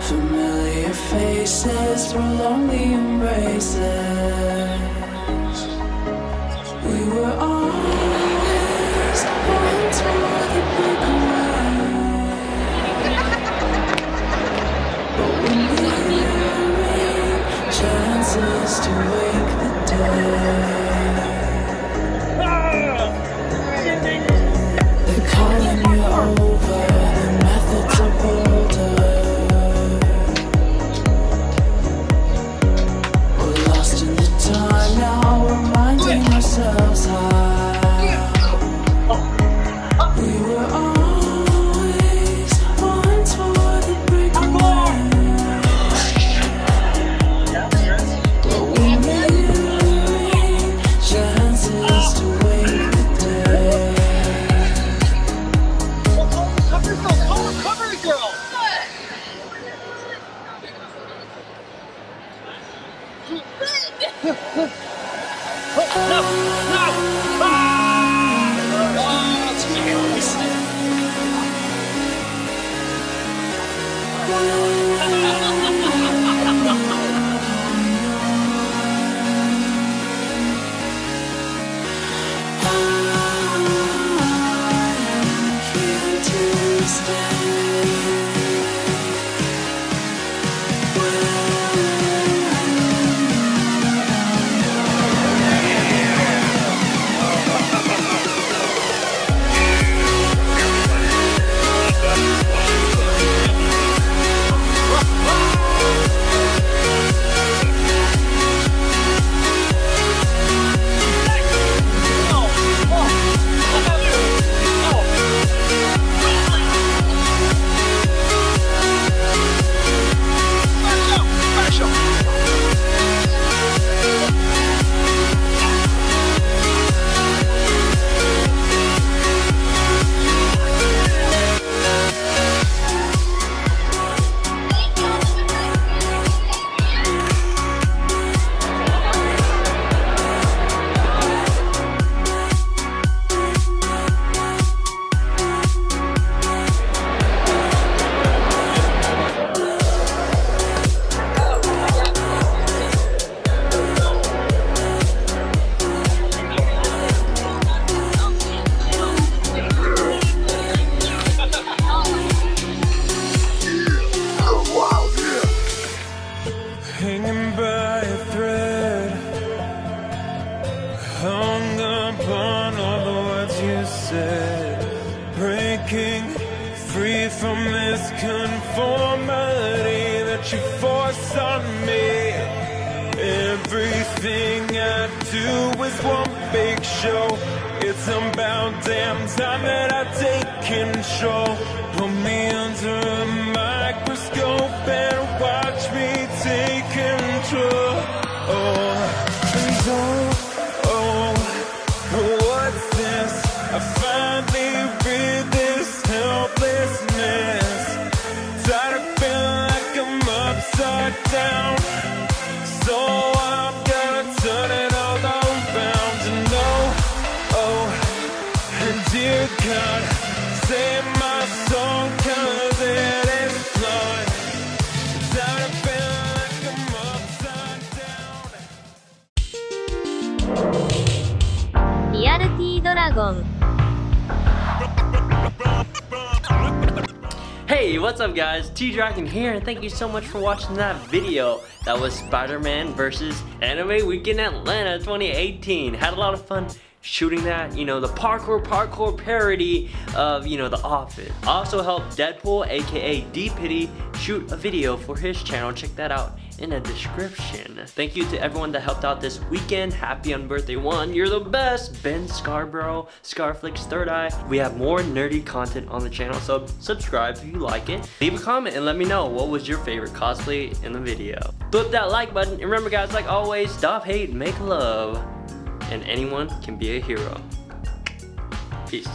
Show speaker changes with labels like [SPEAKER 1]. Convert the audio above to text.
[SPEAKER 1] Familiar faces prolong the embraces. We were always one toward the breakaway.
[SPEAKER 2] Said, breaking free from this conformity that you force on me. Everything I do is one big show. It's about damn time that I take control. Put me under a microscope and watch me
[SPEAKER 3] Hey, what's up guys? T-Dragon here and thank you so much for watching that video. That was Spider-Man versus Anime Weekend Atlanta 2018. Had a lot of fun shooting that, you know, the parkour parkour parody of, you know, The Office. Also helped Deadpool, aka D-Piddy, shoot a video for his channel. Check that out in the description. Thank you to everyone that helped out this weekend. Happy Unbirthday one. You're the best. Ben Scarborough, Scarflix, Third Eye. We have more nerdy content on the channel, so subscribe if you like it. Leave a comment and let me know what was your favorite cosplay in the video. Flip that like button. And remember guys, like always, stop hate, make love. And anyone can be a hero. Peace.